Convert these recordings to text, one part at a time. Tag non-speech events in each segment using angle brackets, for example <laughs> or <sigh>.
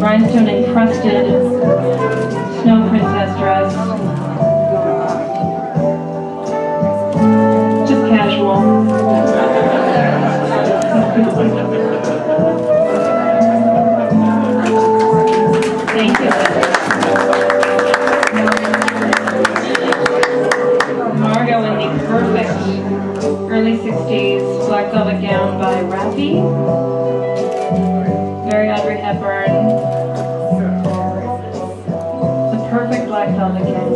rhinestone encrusted snow princess dress. Just casual. Thank you. In the perfect early 60s black velvet gown by Raffi. down again.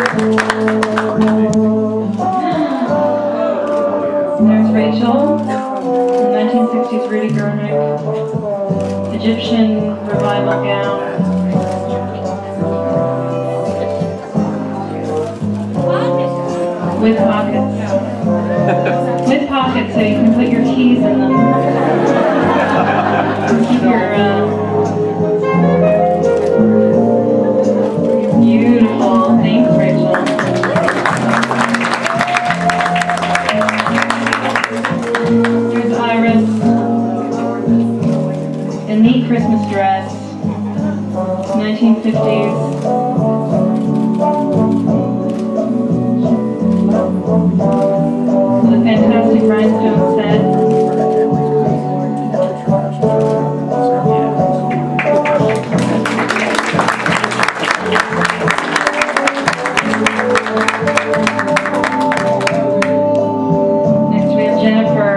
There's Rachel, 1960s Rudi Gernreich, Egyptian revival gown. a neat Christmas dress, 1950s. Fantastic rhinestone set. Next we have Jennifer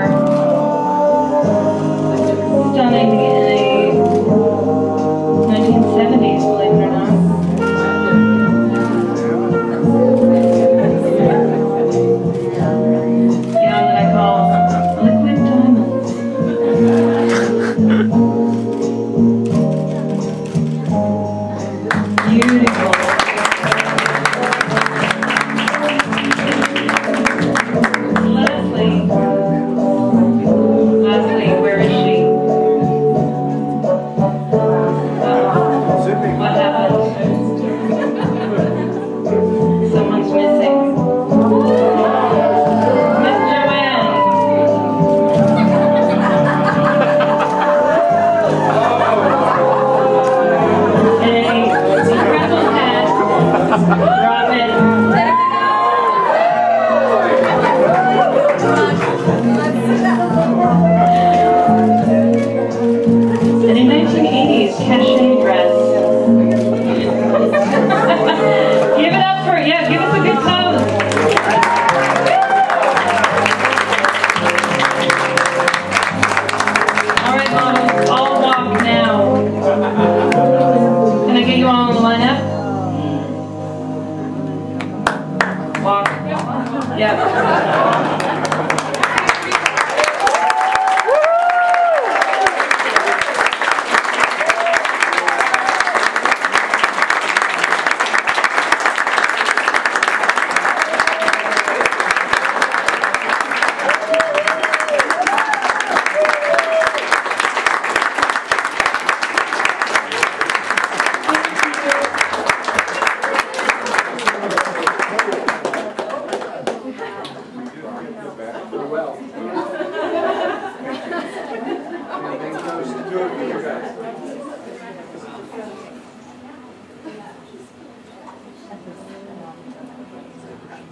cachet dress. <laughs> give it up for, yeah, give us a good time.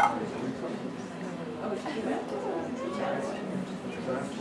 Thank you.